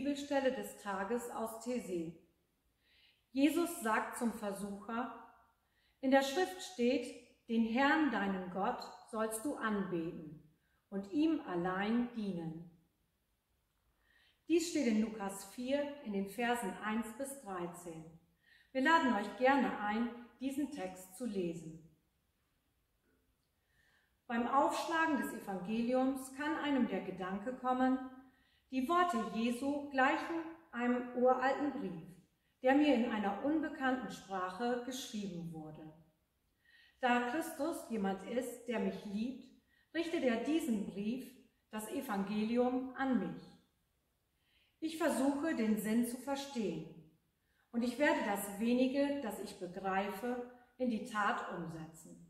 Bibelstelle des Tages aus These. Jesus sagt zum Versucher, in der Schrift steht, den Herrn, deinen Gott, sollst du anbeten und ihm allein dienen. Dies steht in Lukas 4 in den Versen 1 bis 13. Wir laden euch gerne ein, diesen Text zu lesen. Beim Aufschlagen des Evangeliums kann einem der Gedanke kommen, die Worte Jesu gleichen einem uralten Brief, der mir in einer unbekannten Sprache geschrieben wurde. Da Christus jemand ist, der mich liebt, richtet er diesen Brief, das Evangelium, an mich. Ich versuche, den Sinn zu verstehen und ich werde das wenige, das ich begreife, in die Tat umsetzen.